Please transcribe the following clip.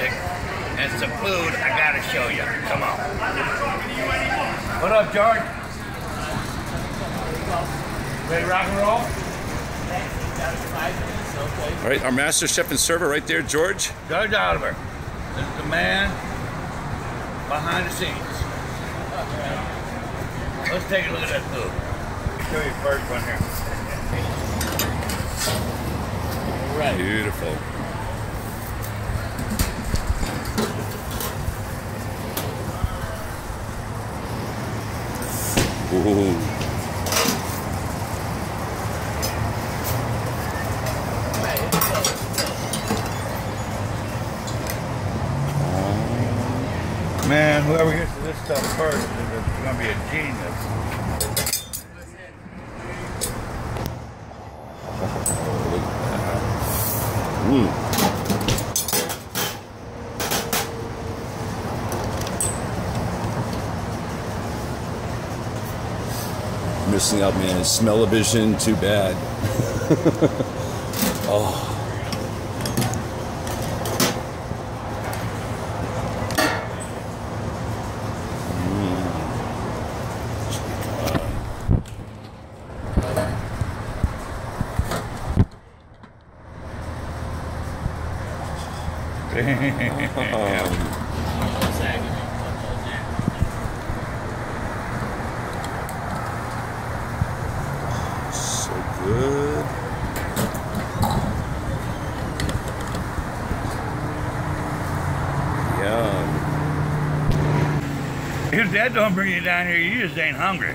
music and some food I gotta show you. Come on. What up, George? Ready rock and roll? All right, our master chef and server right there, George. George Oliver this is the man behind the scenes. Let's take a look at that food. Show you first one here. All right. Beautiful. Ooh. Man, whoever gets to this stuff first is gonna be a genius. Mm. Missing out, man. Smell-o-vision, too bad. oh. Mm. So good. Yum. If that don't bring you down here, you just ain't hungry.